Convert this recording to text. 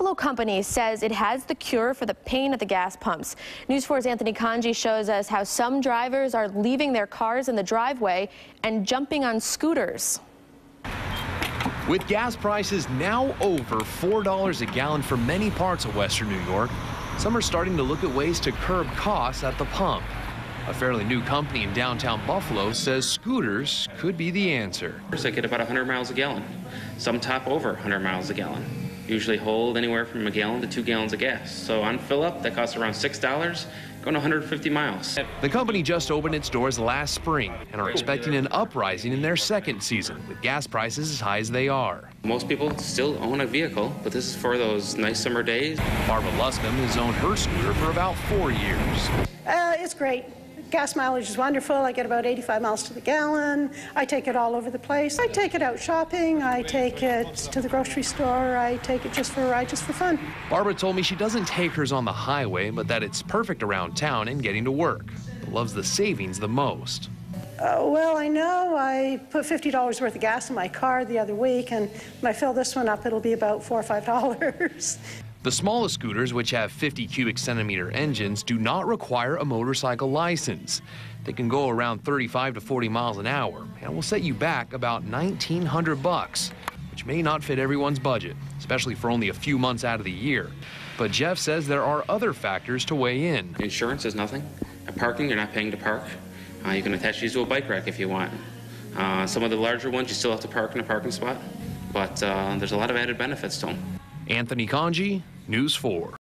Buffalo company says it has the cure for the pain at the gas pumps. News 4's Anthony Congi shows us how some drivers are leaving their cars in the driveway and jumping on scooters. With gas prices now over $4 a gallon for many parts of western New York, some are starting to look at ways to curb costs at the pump. A fairly new company in downtown Buffalo says scooters could be the answer. They get about 100 miles a gallon. Some top over 100 miles a gallon. Usually hold anywhere from a gallon to two gallons of gas. So on fill up, that costs around $6, going 150 miles. The company just opened its doors last spring and are expecting an uprising in their second season with gas prices as high as they are. Most people still own a vehicle, but this is for those nice summer days. Barbara Luscombe has owned her scooter for about four years. Uh, it's great. Gas mileage is wonderful. I get about 85 miles to the gallon. I take it all over the place. I take it out shopping. I take it to the grocery store. I take it just for a ride, just for fun. Barbara told me she doesn't take hers on the highway, but that it's perfect around town and getting to work. But loves the savings the most. Uh, well, I know I put $50 worth of gas in my car the other week, and when I fill this one up, it'll be about 4 or $5. The smallest scooters, which have 50 cubic centimeter engines, do not require a motorcycle license. They can go around 35 to 40 miles an hour and will set you back about 1900 bucks, which may not fit everyone's budget, especially for only a few months out of the year. But Jeff says there are other factors to weigh in. Insurance is nothing. Parking, you're not paying to park. Uh, you can attach these to a bike rack if you want. Uh, some of the larger ones, you still have to park in a parking spot, but uh, there's a lot of added benefits to them. Anthony Congi, News 4.